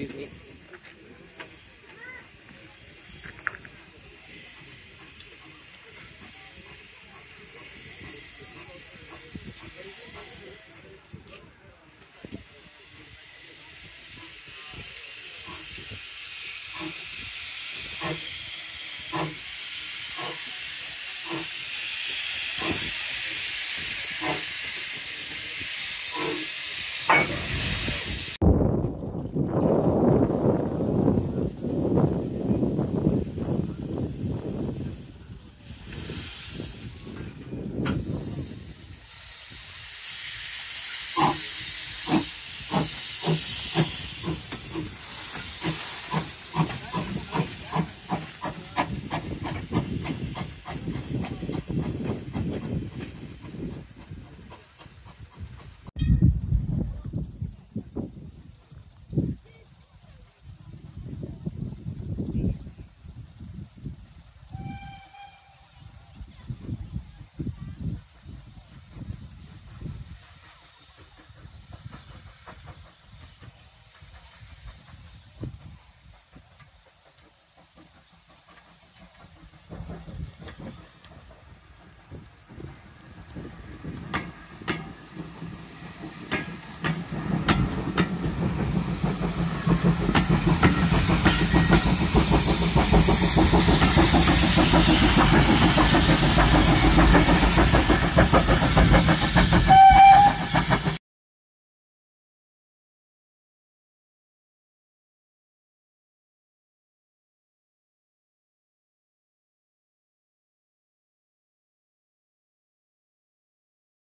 excuse me.